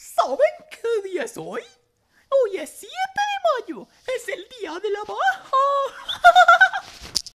¿Saben qué día es hoy? Hoy es 7 de mayo, es el día de la baja.